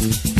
네,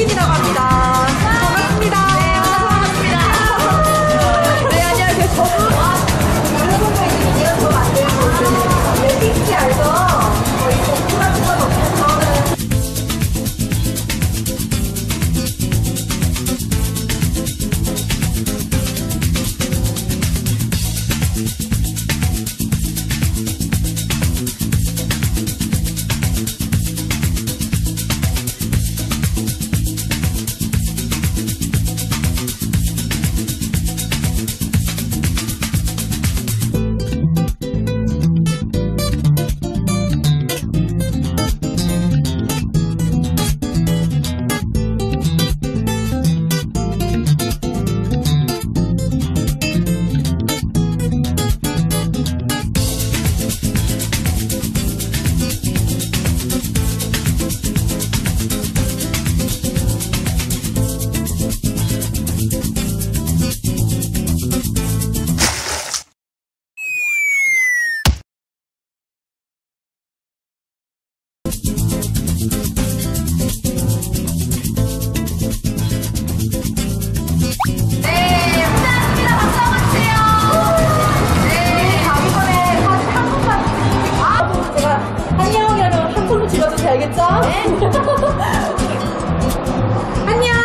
きに流れて。 알겠죠? 네. 안녕.